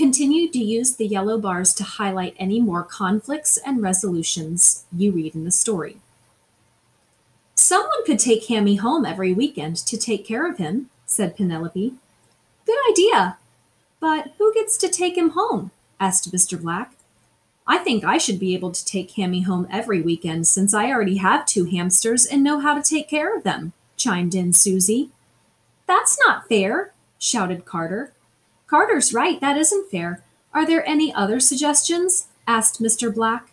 Continue to use the yellow bars to highlight any more conflicts and resolutions you read in the story. Someone could take Hammy home every weekend to take care of him, said Penelope. Good idea. But who gets to take him home? asked Mr. Black. I think I should be able to take Hammy home every weekend since I already have two hamsters and know how to take care of them, chimed in Susie. That's not fair, shouted Carter. Carter's right, that isn't fair. Are there any other suggestions? asked Mr. Black.